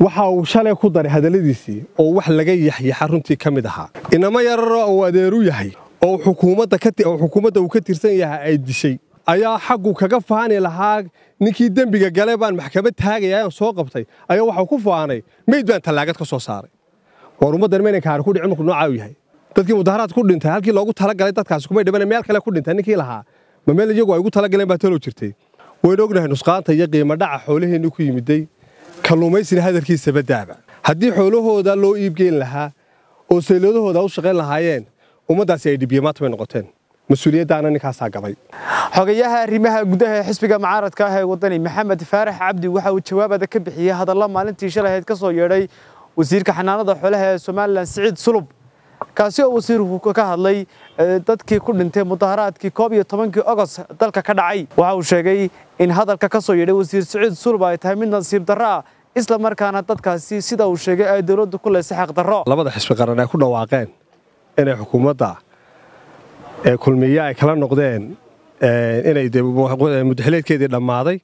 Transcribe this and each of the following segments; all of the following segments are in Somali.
waxa uu shalay ku daray hadalladiisii oo wax laga yaxyaxa runtii ka mid ahaa. Inamo yararo uu adeeru yahay oo xukuumadda uu ka tirsan yahay ay dishay ayaa xaggu kaga faani lahaa ninkii dembiga gale baan maxkamad taagaya soo qabtay ayaa waxau ku faanay meyd baan tallaagad ka soo saaray. War ummaddan maynan kaari ku dhicin marku noocaa u yahay. Dadkii mudaharaad ku dhintay halkii loogu talagalay dadkaasi kumay dhiman meel kale ku dhintay ninkii lahaa ma meel iyagu ay ugu talagaleen baa talow jirtay. Waynu ognahay nusqaanta iyo qiimo dhaca xoolaheenni ku yimiday kalluumaysina hadalkiisaba daaba haddii xoolahooda loo iibgeyn lahaa oo sayladahooda u shaqayn lahaayeen ummaddaasi ay dhibiyamaata bay noqoteen. Mas'uuliyaddaana ninkaasaa gabay xogayaha arrimaha gudaha ee xisbiga mucaaradka ah ee waddani maxamed faarax cabdi waxa uu jawaabada ka bixiyey hadalla maalintii shalahayd ka soo yeedhay wasiirka xanaanada xoolaha ee somalilan siciid sulub. Kaasi oo wasiirku ka hadlay dadkii ku dhintay mudaharaadkii koob iyo tobankii ogos dalka ka dhacay. Waxa uu sheegay in hadalka ka soo yeedhay wasiir siciid sulub ay tahay mid nasiib darro ah isla markaana dadkaasi sida uu sheegay ay dowladdu ku leysay xaq darro. Labada xisbi qaran ay ku dhawaaqeen inay xukuumadda ee kulmiye ay kala noqdeen inay muddaxileedkeedii dhammaaday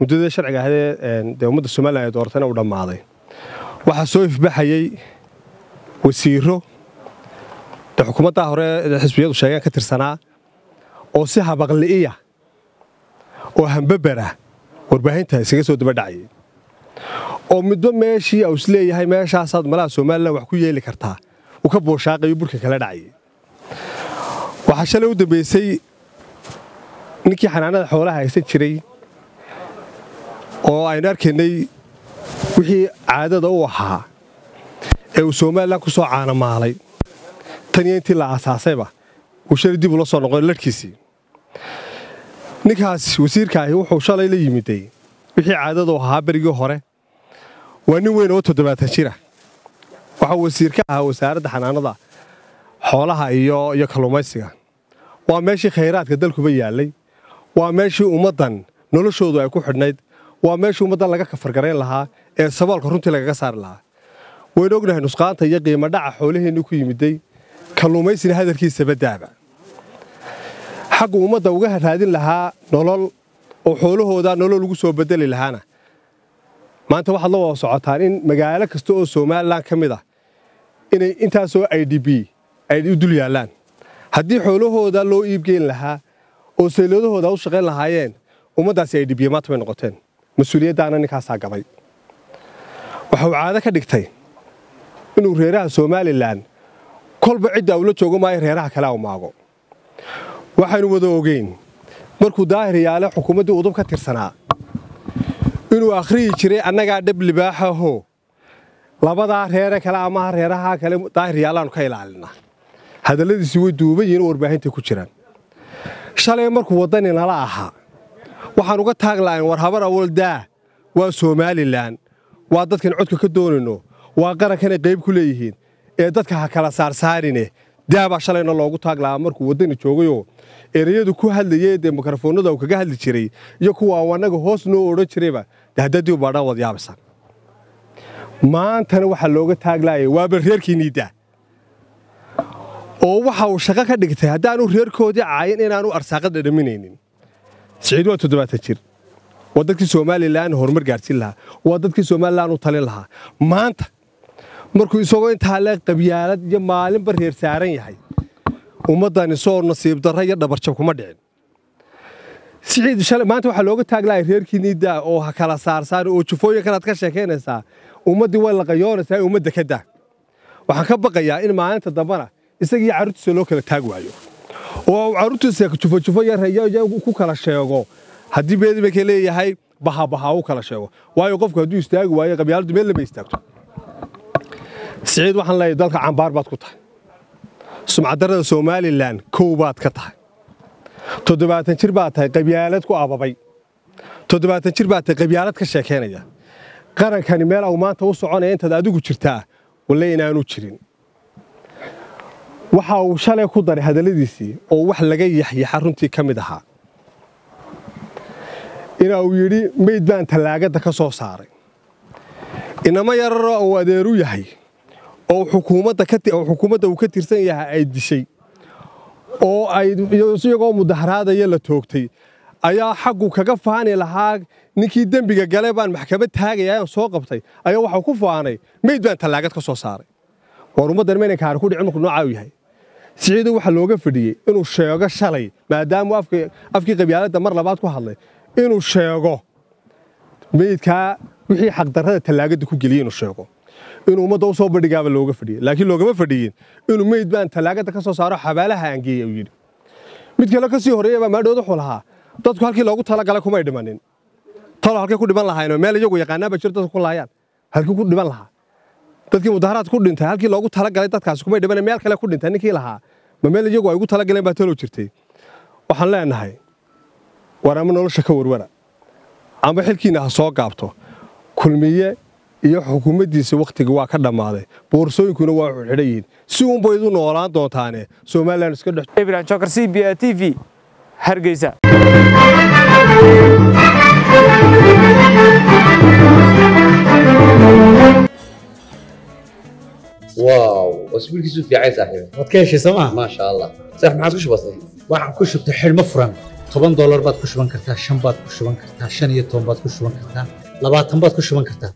muddadii sharciga ahaydee dee ummadda somalilan ay dooratayna uu dhammaaday. Waxaa soo ifbaxayey wasiiro dee xukuumaddaa hore xisbiyadu sheegeen ka tirsanaa oo si habaqli'iya oo hambabara warbaahinta isaga soo dabadhacayay oo midba meeshii uu is leeyahay meeshaasaad malaha somalilan wax ku yeeli kartaa. Uu ka booshaaqayo burka kala dhacayay waxaa shalay u dambaysay ninkii xanaanada xoolaha haysan jiray oo aynu arkaynay wixii caadada u ahaa ee uu somalilan ku soo caanamaalay. Tan iyo intii la aasaasayba uu shalay dib ula soo noqon ladhkiisii ninkaas wasiirkaahi wuxuu shalay la yimiday wixii caadadu ahaa berigii hore waa nin weyn oo toddobaatan jira. Waxaa wasiir ka ahaa wasaaradda xanaanada xoolaha iyo kalluumaysiga waa meeshii khayraadka dalkuba yaallay waa meeshii ummaddan noloshoodu ay ku xidhnayd. Waa meeshii ummaddan laga kafargarayn lahaa ee saboolka runtii lagaga saari lahaa. Waynu ognahay nusqaanta iyo qiimo dhaca xoolaheenni ku yimiday kalluumaysina hadalkiisaba daaba xaggu ummadda uga raadin lahaa nolol oo xoolahooda nolol ugu soo bedeli lahaana maanta waxaad la wada socotaan in magaalo kasta oo somalilan ka mid ah inay intaasoo i d b ay u dul yaallaan haddii xoolahooda loo iibgeyn lahaa oo sayladahooda u shaqayn lahaayeen ummaddaasi ay dhibiyamaata bay noqoteen. Mas'uuliyaddaana ninkaasaa gabay. Waxa uu caado ka dhigtay inuu reeraha somalilan kolba cidda ula joogo maayo reeraha kale u maago. Waxaynu wada ogeyn markuu daahir yaale xukuumaddii udub ka tirsanaa inuu akhriyi jiray annagaa dhab libaaxaho labadaa reere kale amaha reeraha kale daahir yaalaannu ka ilaalinaa hadalladiisii way duuban yihiin oo warbaahintai ku jiraan. Shalay markuu waddani nala ahaa waxaan uga taag la'ayn war habar awaldaa waa somalilan waa dadkan codka ka doonayno waa qarankanay qayb ku leeyihiin ee dadka ha kala saarsaarine daabaa shalayna loogu taag lahaa markuu waddani joogayoo ereyadu ku hadlayey dee mikrofoonnada uu kaga hadli jiray iyo kuwa annaga hoos noo odhan jirayba dee haddadiiu baadhaan wad yaabaysan maantana waxaa looga taaglaayay waaba reerkiinniiddaa oo waxa uu shaqo ka dhigtay haddaanu reerkoodii caayin inaanu arsaaqad dhadhaminaynin siciid waa toddobaatan jir. Waa dadkii somalilan horumar gaadhsiin lahaa. Waa dadkii somalilan u talin lahaa. Maanta markuu isagoo intaa le qabyaalad iyo maalinba reer saaran yahay ummaddani soo nasiib darra iyo dhabarjab kuma dhicin. Siciid shalay maanta waxaa looga taaglahay reerkiinniiddaa oo ha kala saarsaari oo jufooyinkanaad ka sheekaynaysaa ummaddii way laqayoonaysaa ummadda ka daa. Waxaan ka baqayaa in maalinta dambana isagii carruurtiisa loo kala taag waayo. Oo carruurtiisa jufojufo iyo ku kala sheego. Haddii beedibanka leeyahay bahabaha u kala sheego. Waayo qofku hadduu istaagi waayo qabyaaladdu meel lama istaagto siciid waxaan leeyahay dalka cambaar baad ku tahay. Sumcadarrada somalilan kow baad ka tahay. Toddobaatan jir baad tahay qabyaalad ku ababay. Toddobaatan jir baad tahay qabyaalad ka sheekaynaya qarankani meel au maanta u soconaya intaad adigu jirtaa walle inaanu jirin. Waxa uu shalay ku daray hadalladiisii oo wax laga yaxyaxa runtii ka mid ahaa. Ina uu yidhi meyd baan tallaagadda ka soo saaray. Inamo yararo uu adeeru yahay oo xukuumadda uu ka tirsan yahay ay dishay oo ay iyagoo mudaharaadaya la toogtay ayaa xaggu kaga faani lahaa ninkii dembiga gale baan maxkamad taagayaa soo qabtay ayaa waxau ku faanay meyd baan tallaagad ka soo saaray. War ummaddan maynan kaari ku dhicin markuu noocaa u yahay. Siciido waxaa looga fadhiyey inuu sheego shalay maadaamuu afkii qabyaaladda mar labaad ku hadlay inuu sheego meydkaa wixii xaqdarrada tallaagadda ku geliyey inuu sheego inuu ummadda u soo bandhigaaba looga fadhiyey laakiin loogama fadhiyin inuu meyd baan tallaagadda ka soo saaro xabaalaha aan geeyey uu yidhi mid kale ka horreeya baa maadhood wuxuu lahaa dadku halkii loogu talagalay kumay dhimanin talo halkay ku dhiman lahaayeen meel iyagu yaqaanaaba jiro dadku ku laayaan halkii ku dhiman lahaa dadkii mudaharaad ku dhintay halkii loogu talagalay dadkaasi kumay dhiman meel kale ku dhintay ninkii lahaa ma meel iyagu ay ugu talagaleen baa talo jirtay waxaan leenahay war nolosha ka warwara ama xilkiina ha soo gaabto kulmiye iyo xukuumaddiisa wakhtiga waa ka dhammaaday boorsooyinkuna waa xidhan yihiin si uunbay idu noolaan doontaane somalilan iska dhex ibrahim jokar c b a t v hargeysa واو اسبوعك في عايز صاحبي waad ka heshay sooma ما شاء الله صح ما عاد كش بسيط waxaan ku shubtay xidhmo furan toban doolar baad ku shuban kartaa shan baad ku shuban kartaa shan iyo toban baad ku shuban kartaa labaatan baad ku shuban kartaa